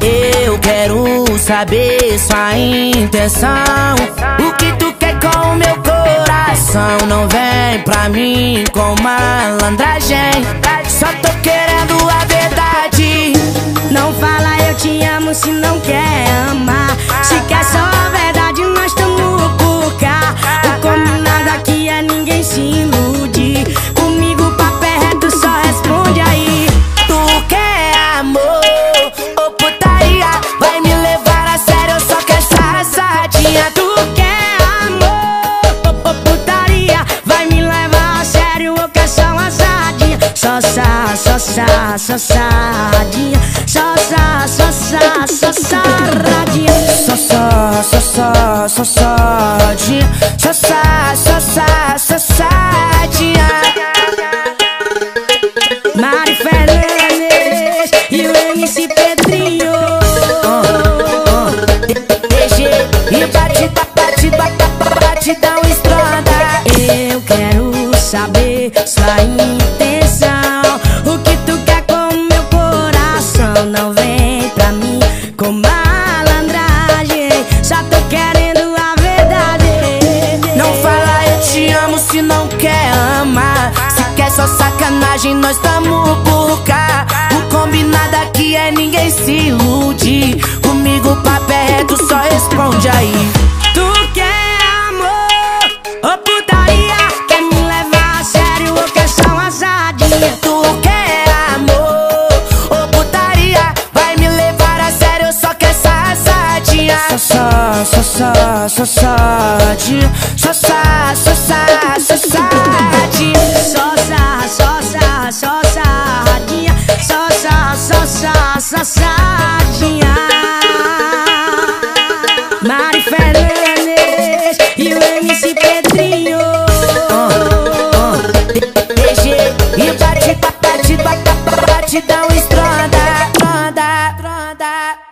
Eu quero saber sua intenção. O que tu quer com o meu coração? Não vem pra mim com malandragem. Só tô querendo a verdade. Não fala eu te amo se não quer amar. Se quer só Só sa, só sa, só sadinha. Só sa, só sa, só saradinha. Só só, só só, só sodinha. Só só, só só, só sadinha. Mari Fernandes e o Pedrinho. DG e batida, batida, batidão estronda. Eu quero saber sua intenção. Com malandragem. Só tô querendo a verdade. Não fala eu te amo se não quer amar. Se quer só sacanagem, nós tamo por cá. O combinado aqui é ninguém se ilude. Comigo o papo é reto, só responde aí. Só, só só, só sa, só sa, só sadinha. Só sa, só sa, só sadinha. Mari Fernandes e o MC Pedrinho. DG e batida, batida, batidão estronda, estronda, estronda.